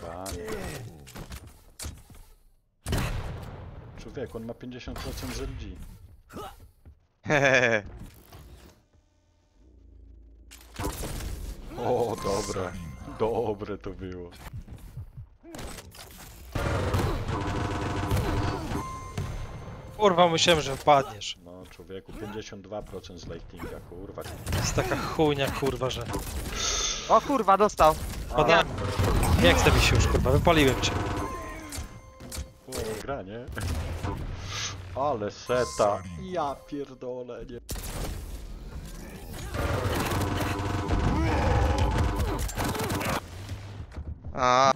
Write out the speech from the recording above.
Panie. Człowiek, on ma 50% ze ludzi. Hehehe. O, dobre. Dobre to było. Kurwa, myślałem, że wpadniesz. No, człowieku, 52% z lightinga, kurwa. To jest taka chujnia, kurwa, że... O kurwa, dostał. Podam. Nie chce mi się już, kurwa, wypaliłem cię. Gra, nie? Ale seta. Ja pierdolę, nie. A.